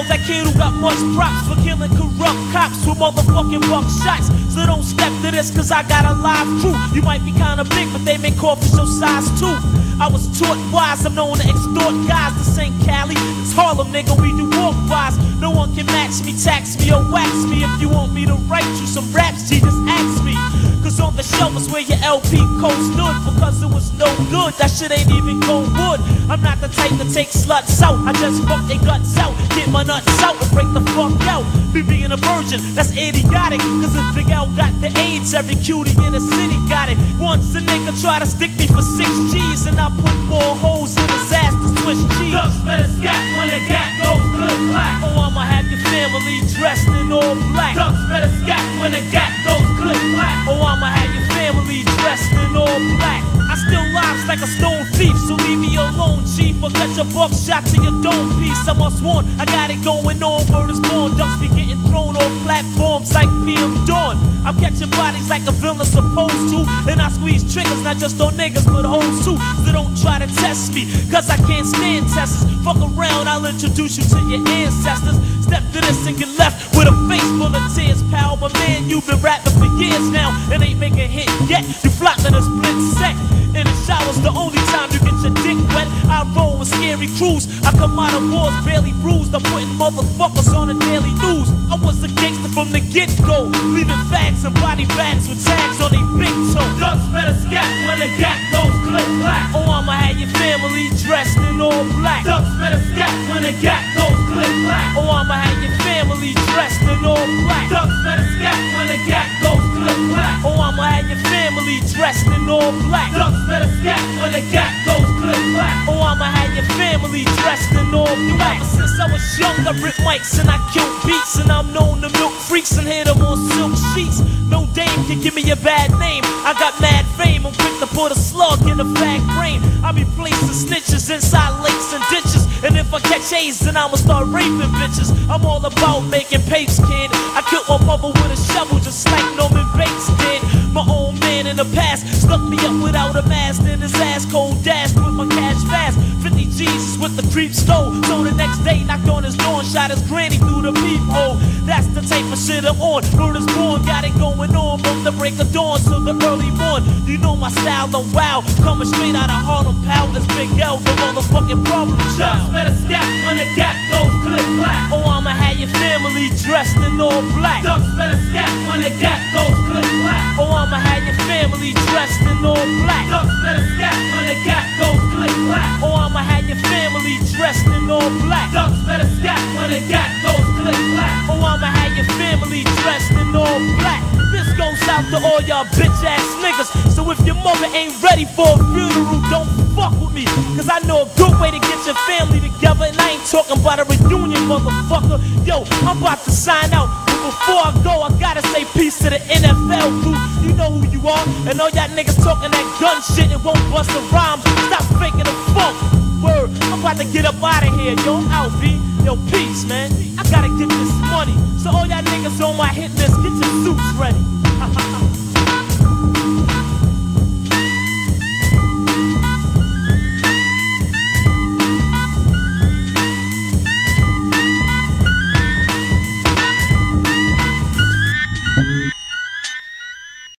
kid who got much props for killing corrupt cops with motherfucking buck shots. So don't step to this, cause I got a live crew. You might be kinda big, but they make coffee show size too. I was taught wise, I'm known to extort guys. This ain't Cali, it's Harlem, nigga. We do walk wise. No one can match me, tax me, or wax me. If you want me to write you some raps, G, just ask me. Cause on the where your LP code stood Because it was no good, that shit ain't even gold wood. I'm not the type to take sluts out. I just fuck their guts out, get my nuts out and break the fuck out. Me being a virgin, that's idiotic Cause if Big L got the AIDS, every cutie in the city got it. Once a nigga try to stick me for six G's And I put more holes in his ass to Swiss cheese. Ducks better scat when the gat goes good black. Oh, I'ma have your family dressed in all black. Ducks better scat when the gat Or get your buck shot to your dome piece. I must warn, I got it going on. Word is born, ducks be getting thrown on platforms like PM Dawn. I'm catching bodies like a villain supposed to. And I squeeze triggers, not just on niggas, but hoes too. So don't try to test me, cause I can't stand testers. Fuck around, I'll introduce you to your ancestors. Step to this and get left with a face full of tears, pal. My man, you've been rapping for years now and ain't making hit yet. You flopping a split sec. In the shower's the only time you get crews. I come out of wars barely bruised. I'm putting motherfuckers on the daily news. I was a gangster from the get go, leaving fags and body bags with tags on their big toe. Ducks better scat when the gat goes good black. Oh, I'ma have your family dressed in all black. Ducks better scat when the gat goes good black. Oh, I'ma have your family dressed in all black. Ducks better scat when the gat goes good black. Oh, I'ma have your family dressed in all black. Ducks better scat when the gat dressed all black. Ever since I was young, I ripped mics and I killed beats. And I'm known to milk freaks and hit them on silk sheets. No dame can give me a bad name. I got mad fame, I'm quick to put a slug in a fag brain. I be placing snitches inside lakes and ditches. And if I catch A's, then I'ma start raping bitches. I'm all about making papes, kid. I killed my mother with a shovel just like Norman Bates did. My own man in the past stuck me up without a mask. Then his ass cold dashed with my cash fast. 50 G's with the creep stole. So the next day, knocked on his door and shot his granny through the peephole. That's the type of shit I'm on. Is born, got it going on from the break of dawn till the early morn. You know my style, I'm wild. Coming straight out of Harlem, pal. It's Big L, the motherfucking problem child. better scat when the gat goes good black. Oh, I'ma have your family dressed in all black. Ducks better scat when the gat goes good black. Oh, I'ma have your family dressed in all black. Ducks better scat when the gat out to all y'all bitch ass niggas. So if your mother ain't ready for a funeral, don't fuck with me. Cause I know a good way to get your family together. And I ain't talking about a reunion, motherfucker. Yo, I'm about to sign out. But before I go, I gotta say peace to the NFL crew. You know who you are. And all y'all niggas talking that gun shit and won't bust a rhyme. Stop faking the funk. Word, I'm about to get up out of here, yo. Out, B. Yo, peace, man. I gotta get this money. So all y'all niggas on my hit list ha ha ha